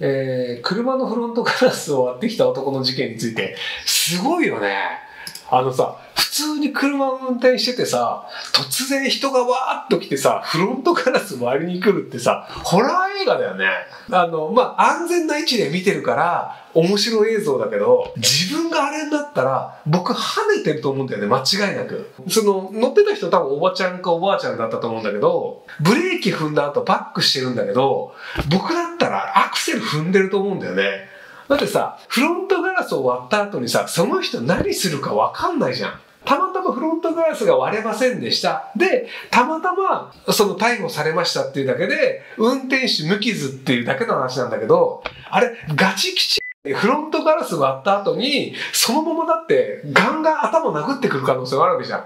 えー、車のフロントガラスを割ってきた男の事件について、すごいよね。あのさ、普通に車を運転しててさ、突然人がわーっと来てさ、フロントガラス割りに来るってさ、ホラー映画だよね。あの、まあ、安全な位置で見てるから、面白い映像だけど、自分があれになったら、僕跳ねてると思うんだよね、間違いなく。その、乗ってた人多分おばちゃんかおばあちゃんだったと思うんだけど、ブレーキ踏んだ後バックしてるんだけど、僕だらアクセル踏んでると思うんだよね。だってさ、フロントガラスを割った後にさ、その人何するかわかんないじゃん。たまたまフロントガラスが割れませんでした。で、たまたまその逮捕されましたっていうだけで、運転手無傷っていうだけの話なんだけど、あれ、ガチ吉フロントガラス割った後に、そのままだってガンガン頭殴ってくる可能性があるわけじゃん。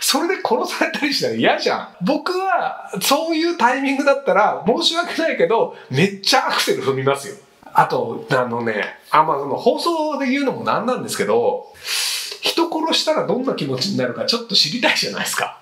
それで殺されたりしたら嫌じゃん。僕はそういうタイミングだったら申し訳ないけど、めっちゃアクセル踏みますよ。あと、あのね、あ、まあ、その放送で言うのもなんなんですけど、人殺したらどんな気持ちになるかちょっと知りたいじゃないですか。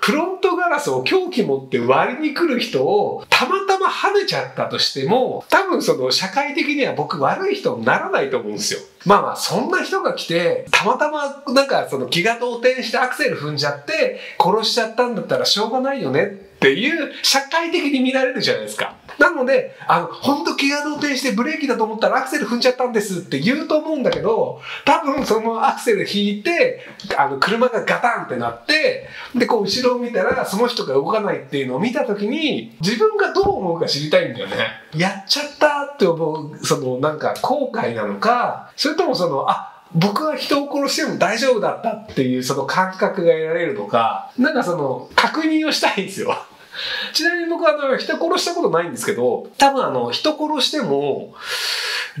フロントラスを凶器持って割りに来る人をたまたま跳ねちゃったとしても、多分その社会的には僕悪い人にならないと思うんですよ。まあまあ、そんな人が来て、たまたまなんかその気が動転してアクセル踏んじゃって殺しちゃったんだったらしょうがないよねっていう社会的に見られるじゃないですか。なので、あの、本当気が動転してブレーキだと思ったらアクセル踏んじゃったんですって言うと思うんだけど、多分そのアクセル引いて、あの、車がガタンってなって、で、こう後ろを見たらその人が動かないっていうのを見たときに、自分がどう思うか知りたいんだよね。やっちゃったって思う、そのなんか後悔なのか、それともその、あ、僕は人を殺しても大丈夫だったっていうその感覚が得られるのか、なんかその確認をしたいんですよ。ちなみに僕はあの人殺したことないんですけど、多分あの人殺しても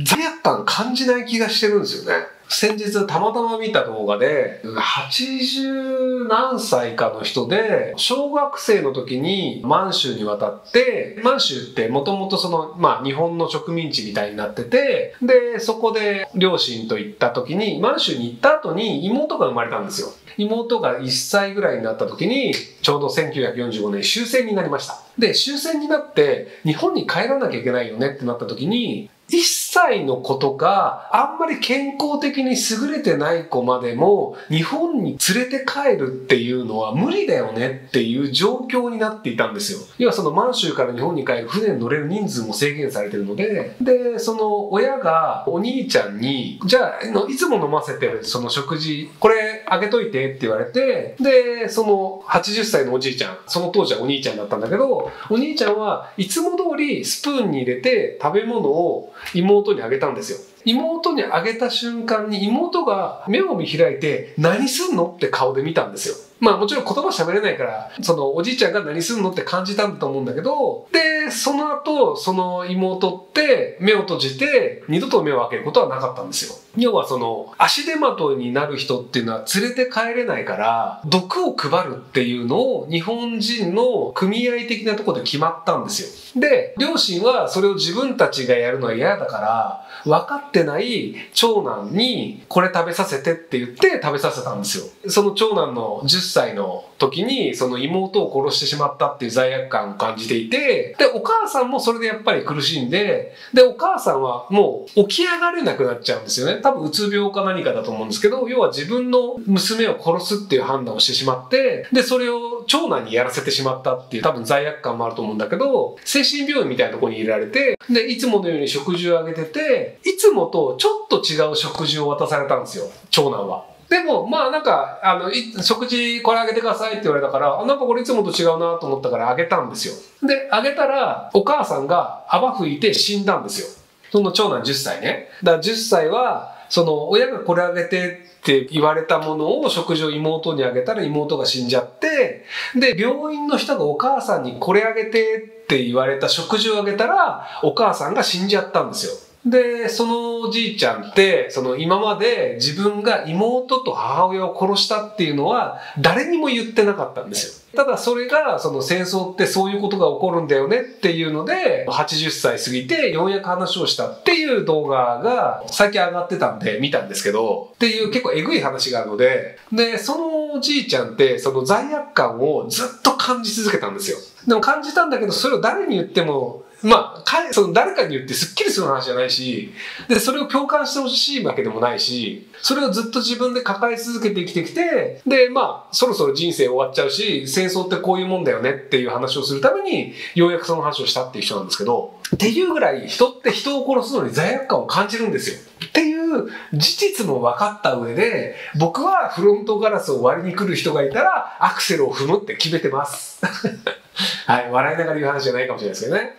罪悪感感じない気がしてるんですよね。先日たまたま見た動画で、80何歳かの人で、小学生の時に満州に渡って、満州ってもともとその、まあ日本の植民地みたいになってて、で、そこで両親と行った時に、満州に行った後に妹が生まれたんですよ。妹が1歳ぐらいになった時に、ちょうど1945年終戦になりました。で、終戦になって、日本に帰らなきゃいけないよねってなった時に、1歳歳の子とか、あんまり健康的に優れてない子までも、日本に連れて帰るっていうのは無理だよねっていう状況になっていたんですよ。要はその満州から日本に帰る船に乗れる人数も制限されてるので、で、その親がお兄ちゃんに、じゃあ、いつも飲ませてるその食事、これあげといてって言われて、で、その80歳のおじいちゃん、その当時はお兄ちゃんだったんだけど、お兄ちゃんはいつも通りスプーンに入れて食べ物を妹にあげたんですよ。妹にあげた瞬間に妹が目を見開いて何すんのって顔で見たんですよ。まあもちろん言葉喋れないから、そのおじいちゃんが何すんのって感じたんだと思うんだけど、で、その後、その妹って目を閉じて二度と目を開けることはなかったんですよ。要はその足手まといになる人っていうのは連れて帰れないから、毒を配るっていうのを日本人の組合的なとこで決まったんですよ。で、両親はそれを自分たちがやるのは嫌だから、分かってない長男にこれ食べさせてって言って食べさせたんですよ。その長男の10歳の時にその妹を殺してしまったっていう罪悪感を感じていて、で、お母さんもそれでやっぱり苦しんで、で、お母さんはもう起き上がれなくなっちゃうんですよね。多分うつ病か何かだと思うんですけど、要は自分の娘を殺すっていう判断をしてしまって、で、それを長男にやらせてしまったっていう多分罪悪感もあると思うんだけど、精神病院みたいなところに入れられて、で、いつものように食事をあげてて、いつもとちょっと違う食事を渡されたんですよ、長男は。でも、まあなんか、あの、食事これあげてくださいって言われたから、あなんかこれいつもと違うなと思ったからあげたんですよ。で、あげたら、お母さんが泡吹いて死んだんですよ。その長男10歳ね。だから10歳は、その親がこれあげてって言われたものを食事を妹にあげたら妹が死んじゃって、で、病院の人がお母さんにこれあげてって言われた食事をあげたら、お母さんが死んじゃったんですよ。で、そのおじいちゃんって、その今まで自分が妹と母親を殺したっていうのは誰にも言ってなかったんですよ。ただそれが、その戦争ってそういうことが起こるんだよねっていうので、80歳過ぎてようやく話をしたっていう動画が最近上がってたんで見たんですけど、っていう結構えぐい話があるので、で、そのおじいちゃんってその罪悪感をずっと感じ続けたんですよ。でも感じたんだけど、それを誰に言ってもまあ、その誰かに言ってスッキリする話じゃないし、で、それを共感してほしいわけでもないし、それをずっと自分で抱え続けて生きてきて、で、まあ、そろそろ人生終わっちゃうし、戦争ってこういうもんだよねっていう話をするために、ようやくその話をしたっていう人なんですけど、っていうぐらい人って人を殺すのに罪悪感を感じるんですよ。っていう事実も分かった上で、僕はフロントガラスを割りに来る人がいたら、アクセルを踏むって決めてます。はい、笑いながら言う話じゃないかもしれないですけどね。